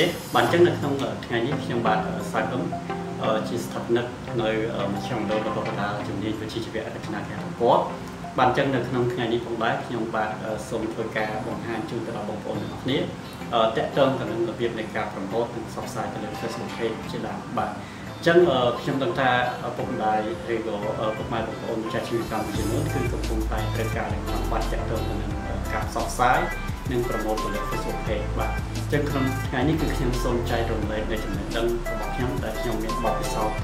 ទេបាទអញ្ចឹងនៅក្នុងថ្ងៃនេះខ្ញុំបាទសាកឹមជាស្ថាបនិកនៅមជ្ឈមណ្ឌលបន្តបណ្ដាជំនាញវិជ្ជាជីវៈរចនាការពណ៌បាទអញ្ចឹងនៅក្នុងថ្ងៃនេះផងដែរខ្ញុំបាទសូមធ្វើការបង្ហាញជូនទៅដល់បងប្អូនទាំងអស់គ្នាតកតងទៅនឹងរបៀបនៃការប្រមូលនិងផ្សព្វផ្សាយទៅលើ Facebook Page ជាដើមបាទអញ្ចឹងខ្ញុំដឹងថាពុកម្ដាយឬក៏ពុកម៉ែបងប្អូនម្ចាស់ជីវិតកម្ពុជានោះគឺកំពុងតែត្រូវការនឹងបាត់តកតងទៅនឹងការផ្សព្វផ្សាយ និងប្រមូលទៅលើ Facebook Page បាទអញ្ចឹងក្នុងថ្ងៃនេះគឺខ្ញុំសូមចែករំលែកនៅចំណេះដឹងរបស់ខ្ញុំដែលខ្ញុំមានបទពិសោធន៍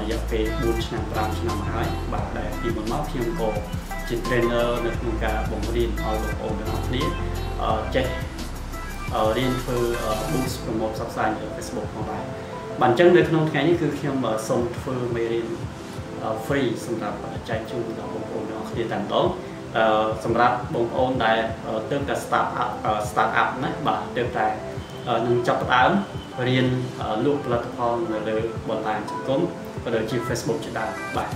រយៈពេល4ឆ្នាំ5ឆ្នាំមកហើយបាទដែលពីមុនមកខ្ញុំក៏ជា trainer នៅក្នុងការបង្រៀនឲ្យបងប្អូនទាំងអស់គ្នាចេះរៀនធ្វើ boost promote ផ្សព្វផ្សាយនៅ Facebook ផងដែរបាទអញ្ចឹងនៅក្នុងថ្ងៃនេះគឺខ្ញុំសូមធ្វើមេរៀន free សម្រាប់ចែកជូនដល់បងប្អូនទាំងអស់គ្នាតែម្ដង សម្រាប់បងប្អូនដែលទើបតែ start up start up ណាបាទទើបតែនឹងចាប់ផ្ដើមរៀនលក់ផលិតផលនៅលើបណ្ដាញសង្គមក៏ដូចជា Facebook ជាដើមបាទអ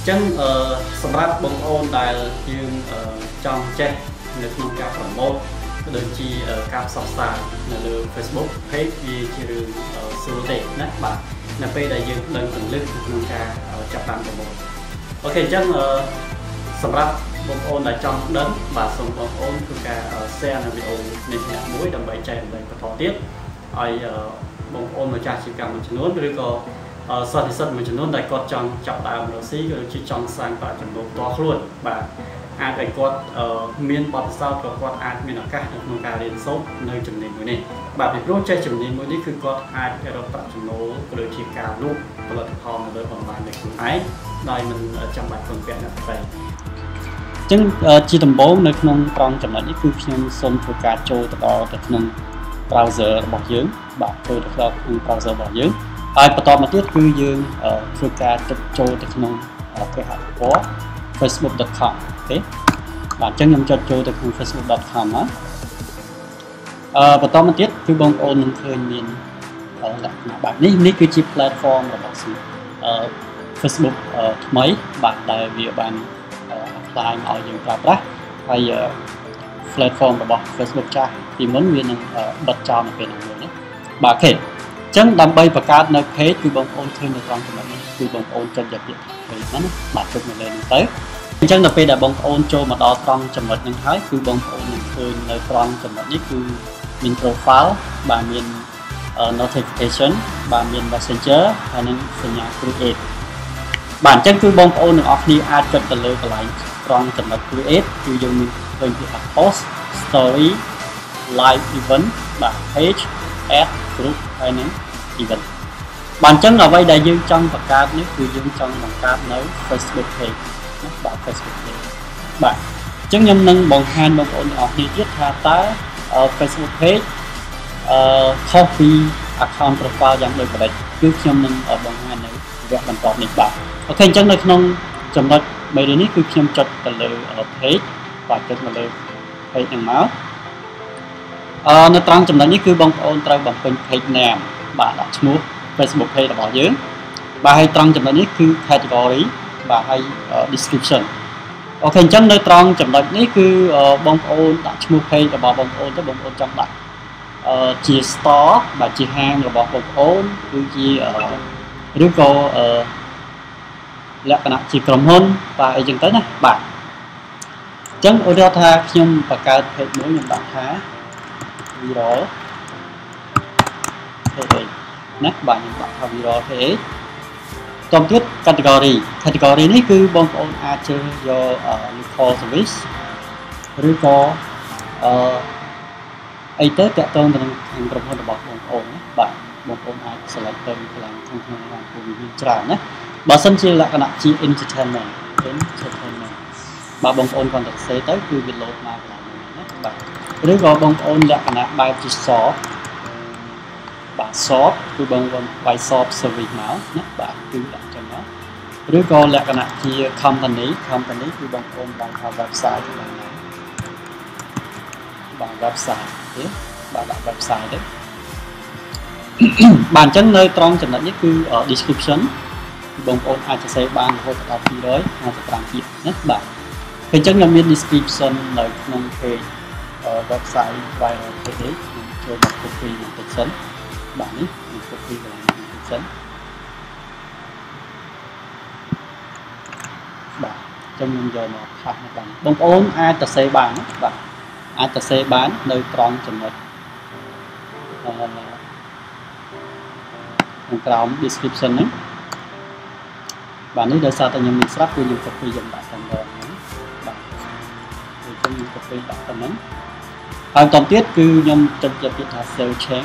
ញ្ចឹងសម្រាប់បងប្អូនដែលយើងចង់ចេះនៅក្នុងការប្រម៉ូទក៏ដូចជាការផ្សព្វផ្សាយនៅលើ Facebook page វាជារឿងស្រួលទេណាបាទនៅពេលដែលយើងដឹងកលឹះក្នុងការចាប់តាមប្រម៉ូទអូខេអញ្ចឹង សម្រាប់បងប្អូនដែលចង់ដឹងបាទសូមបងប្អូនធ្វើការ share នៅវីដេអូនេះអ្នកមួយដើម្បីចែករំលែកបន្តទៀតឲ្យបងប្អូនម្ចាស់ជាកម្មមួយចំនួនឬក៏សិស្សនិស្សិតមួយចំនួនដែលគាត់ចង់ចាប់ដើមរកស៊ីក៏ដូចជាចង់សាងប្រាក់ចំណូលផ្ទាល់ខ្លួនបាទអាចឲ្យគាត់មានបទពិសោធន៍ក៏គាត់អាចមានឱកាសនៅក្នុងការរៀនសូត្រនៅជំនាញមួយនេះបាទពីព្រោះចេះជំនាញមួយនេះគឺគាត់អាចរកប្រាក់ចំណូលក៏ដូចជាការលក់ផលិតផលនៅលើអនឡាញដោយខ្លួនឯងដោយមិនចាំបាច់ពឹងពាក់អ្នក ដទៃចឹងជាដំបូងនៅក្នុងត្រង់ចំណុចនេះគឺខ្ញុំសូមធ្វើការចូលទៅដល់ទៅក្នុង browser របស់យើងបាទចូលទៅក្នុង browser របស់យើងហើយបន្តមកទៀតគឺយើងធ្វើការចុចចូលទៅក្នុងគេហទំព័រ facebook.com អូខេបាទអញ្ចឹងខ្ញុំចុចចូលទៅក្នុង facebook.com ណាអឺបន្តមកទៀតគឺបងប្អូននឹងឃើញមានលក្ខណៈបែបនេះនេះគឺជា platform របស់អឺ Facebook ថ្មីបាទដែលវាបាន apply ឲ្យយើងប្រើប្រាស់ហើយ platform របស់ Facebook ចាស់ពីមុនវានឹងបិទចោលនៅពេលណាមួយណាបាទអូខេអញ្ចឹងដើម្បីបង្កើតនៅ page គឺបងប្អូនឃើញនៅត្រង់ចំណុចនេះគឺបងប្អូនចុចយកពាក្យ page ហ្នឹងណាបាទចុចនៅលើនេះទៅអញ្ចឹងដល់ពេលដែលបងប្អូនចូលមកដល់ត្រង់ចំណុចហ្នឹងហើយគឺបងប្អូននឹងឃើញនៅត្រង់ចំណុចនេះគឺមាន profile បាទមាន notification បាទមាន messenger ហើយនឹងសញ្ញា create បាទអញ្ចឹងគឺបងប្អូនទាំងអស់គ្នាអាចចុចទៅលើកន្លែង ត្រង់ចំណុច create គឺយើងមានឃើញពី post story live event បាទ page add group ហើយនឹង event បាទអញ្ចឹងអ្វីដែលយើងចង់បង្កើតនេះគឺយើងចង់បង្កើតនៅ Facebook page ណាបាទ Facebook page បាទអញ្ចឹងខ្ញុំនឹងបង្ហាញបងប្អូនទាំងអស់គ្នាទៀតថាតើ Facebook page អឺខុសពី account profile យ៉ាងដូចម្ដេចគឺខ្ញុំនឹងបង្ហាញនៅវគ្គបន្តនេះបាទអូខេអញ្ចឹងនៅក្នុងចំណុច មេរៀននេះគឺខ្ញុំចុចទៅលើ page បាទចុចមកលើ page ហ្នឹងមកអឺនៅត្រង់ចំណុចនេះគឺបងប្អូនត្រូវបំពេញ page name បាទដាក់ឈ្មោះ Facebook page របស់យើងបាទហើយត្រង់ចំណុចនេះគឺ category បាទហើយ description អូខេអញ្ចឹងនៅត្រង់ចំណុចនេះគឺបងប្អូនដាក់ឈ្មោះ page របស់បងប្អូនទៅបងប្អូនចង់ដាក់អឺជា store បាទជាហាងរបស់បងប្អូនគឺជាឬក៏អឺ លក្ខណៈជាក្រុមហ៊ុនបាទអីចឹងទៅណាបាទអញ្ចឹងឧទាហរណ៍ថាខ្ញុំបង្កើត page មួយខ្ញុំដាក់ថា viral page ណាបាទខ្ញុំដាក់ថា viral page តទៅទៀត category category នេះគឺបងប្អូនអាចជ្រើសយក local service ឬក៏អឺអីទៅតាក់ទងទៅនឹងខាងក្រុមហ៊ុនរបស់បងប្អូនណាបាទបងប្អូនអាច select ទៅកន្លែងខាងក្នុងខាងពូមានច្រើនណា បើសិនជាលក្ខណៈជា entertainment entertainment បាទបងប្អូនគាត់ទៅសេទៅគឺវា load មកកន្លែងនេះណាបាទឬក៏បងប្អូនលក្ខណៈបែបជា soft បាទ soft គឺបងប្អូនវាយ soft service មកណាបាទគឺដាក់ចឹងមកឬក៏លក្ខណៈជា company company គឺបងប្អូនបានថា website ទៅបានបាទ website ទេបាទដាក់ website ទៅបាទអញ្ចឹងនៅត្រង់ចំណុចនេះគឺ description បងប្អូនអាចសរសេរបានរហូតដល់255ទៀតណាបាទពេលអញ្ចឹងខ្ញុំមាន description នៅក្នុង page website viral page ខ្ញុំចចូលមក copy បន្តិចសិនបាទនេះខ្ញុំ copy កន្លែងបន្តិចសិនបាទចឹងខ្ញុំយកមកផាសនេះបានបងប្អូនអាចទៅសេបានណាបាទអាចទៅសេបាននៅត្រង់ចំណុចអឺខាងក្រោម description ហ្នឹង បាទនេះដោយសារតែខ្ញុំមានស្រាប់គឺខ្ញុំ copy យកដាក់តាមដងហ្នឹងបាទគឺខ្ញុំ copy ដាក់តាមហ្នឹងហើយបន្តទៀតគឺខ្ញុំចុចយកពាក្យថា cell chain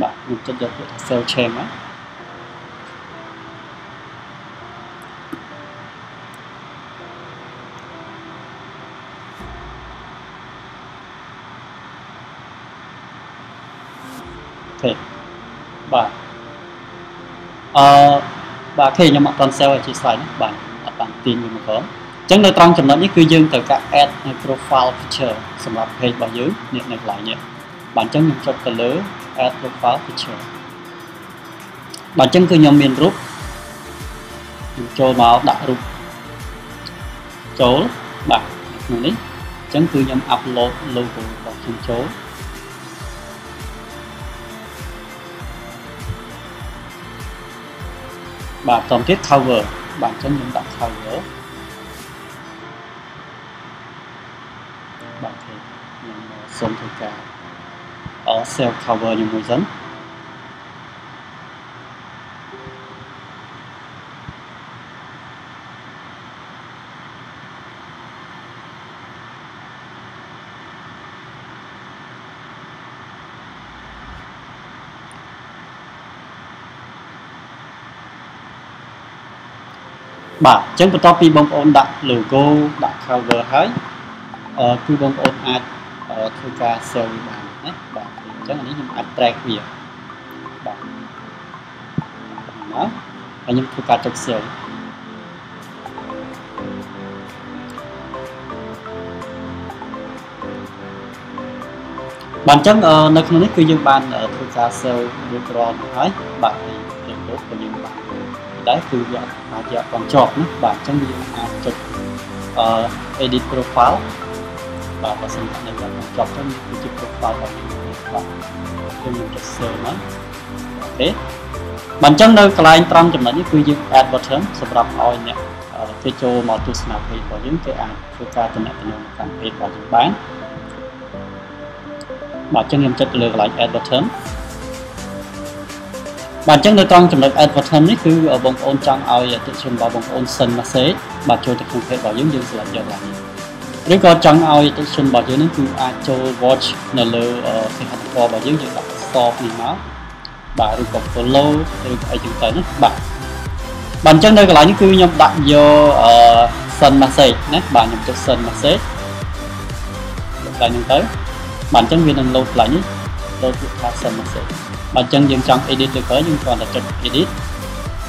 បាទខ្ញុំចុចយកពាក្យថា cell chain ណាOK បាទអឺ បាទ OK ខ្ញុំអត់ទាន់ save ឲ្យជា slide ណាបាទអត់បានទាញវាមកផងអញ្ចឹងនៅត្រង់ចំណុចនេះគឺយើងត្រូវការ add នៅ profile picture សម្រាប់ page របស់យើងនេះនៅកន្លែងនេះបាទអញ្ចឹងខ្ញុំចុចទៅលើ add profile picture បាទអញ្ចឹងគឺខ្ញុំមានរូបខ្ញុំចូលមកដាក់រូបចូលបាទក្នុងនេះអញ្ចឹងគឺខ្ញុំ upload logo របស់ខ្ញុំចូល បាទបន្តទៀត cover បាទអញ្ចឹងខ្ញុំដាក់ cover បាទខ្ញុំសូមធ្វើការអ self cover ជាមួយ បាទអញ្ចឹងបន្ទាប់ពីបងប្អូនដាក់ logo ដាក់ cover ហើយអឺគឺបងប្អូនអាចធ្វើការ save បានណាបាទអញ្ចឹងអានេះខ្ញុំអាច track វាបាទណាហើយខ្ញុំធ្វើការចុច save បាទអញ្ចឹងនៅក្នុងនេះគឺយើងបានធ្វើការ save រួចរាល់ហើយបាទ ដែរគឺវាអាចយកបានជាប់ណាបាទអញ្ចឹងយើងអាចចុចអឺ edit profile បាទបើសិនតែនៅបានជាប់ទៅគឺជា profile របស់យើងបាទយើងនឹងចុច save ណាអូខេបាទអញ្ចឹងនៅកន្លែងត្រង់ចំណុចនេះគឺយើង add button សម្រាប់ឲ្យអ្នកគេចូលមកទស្សនា page របស់យើងគេអាចធ្វើការតំណែងនៅតាម page របស់យើងបានបាទអញ្ចឹងខ្ញុំចុចទៅលើកន្លែង add button បាទអញ្ចឹងនៅត្រង់ចំណុច add button នេះគឺបងប្អូនចង់ឲ្យអតិថិជនរបស់បងប្អូន send message បាទចូលទៅក្នុង page របស់យើងយើង select យកឡើងឬក៏ចង់ឲ្យអតិថិជនរបស់យើងនឹងគឺអាចចូល watch នៅលើគេហទំព័ររបស់យើងយើងដាក់ stop នេះមកបាទឬក៏ follow ឬអីចឹងទៅណាបាទបាទអញ្ចឹងនៅកន្លែងនេះគឺខ្ញុំដាក់យកអឺ send message ណាបាទខ្ញុំចុច send message កន្លែងហ្នឹងទៅបាទអញ្ចឹងវានឹង load កន្លែងនេះចូលពាក្យថា send message បើអញ្ចឹងយើងចង់ edit ទៅក្រោយយើងគ្រាន់តែចុច edit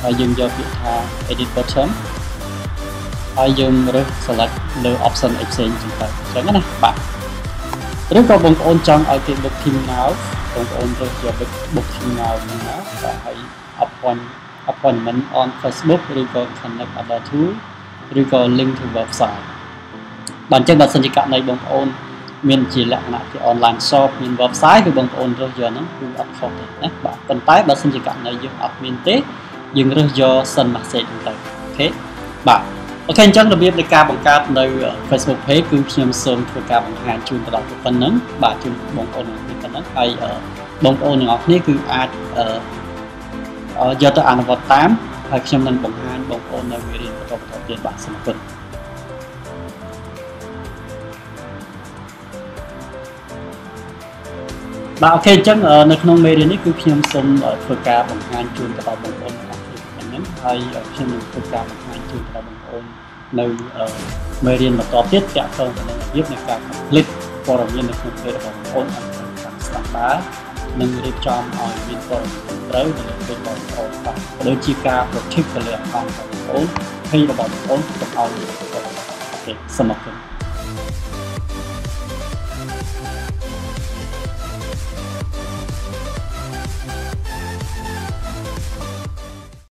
ហើយយើងយកពាក្យថា edit button ហើយយើងរើស select លើ option អីផ្សេងចឹងទៅអញ្ចឹងណាបាទឬក៏បងប្អូនចង់ឲ្យគេ booking now បងប្អូនរើសយក booking now នេះណាបាទហើយ appoint appointment on Facebook ឬក៏ connect other tool ឬក៏ link to website បាទអញ្ចឹងបើសិនជាករណីបងប្អូន មានជាលក្ខណៈជា online shop មាន website គឺបងប្អូនរើសយកហ្នឹងគឺអត់ខុសទេណាបាទប៉ុន្តែបើសិនជាករណីយើងអត់មានទេយើងរើសយក send message ហ្នឹងទៅអូខេបាទអូខេអញ្ចឹងរបៀបនៃការបង្កើតនៅ Facebook page គឺខ្ញុំសូមធ្វើការបង្ហាញជូនទៅដល់ប៉ុណ្ណឹងបាទជូនបងប្អូនទាំងអស់គ្នាប៉ុណ្ណឹងហើយបងប្អូនទាំងអស់គ្នាគឺអាចយកទៅអនុវត្តតាមហើយខ្ញុំនឹងបង្ហាញបងប្អូននៅមេរៀនបន្តបន្តទៀតបាទសូមអរគុណ បាទអូខេអញ្ចឹងនៅក្នុងមេរៀននេះគឺខ្ញុំសូមធ្វើការបង្ហាញជូនទៅដល់បងប្អូនទាំងអស់គ្នាប៉ុណ្ណឹងហើយខ្ញុំនឹងធ្វើការបង្ហាញជូនទៅដល់បងប្អូននៅមេរៀនបន្តទៀតទាក់ទងទៅនឹងរបៀបនៃការ complete ព័ត៌មាននៅក្នុងពេលរបស់បងប្អូនឲ្យតាមស្តង់ដារនិងរៀបចំឲ្យមានព័ត៌មានត្រូវនៅលើពេលបងប្អូនបាទដូចជាការ protect ទៅលើ account របស់បងប្អូន page របស់បងប្អូនកុំឲ្យអូខេសូមអរគុណ